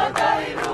Bataille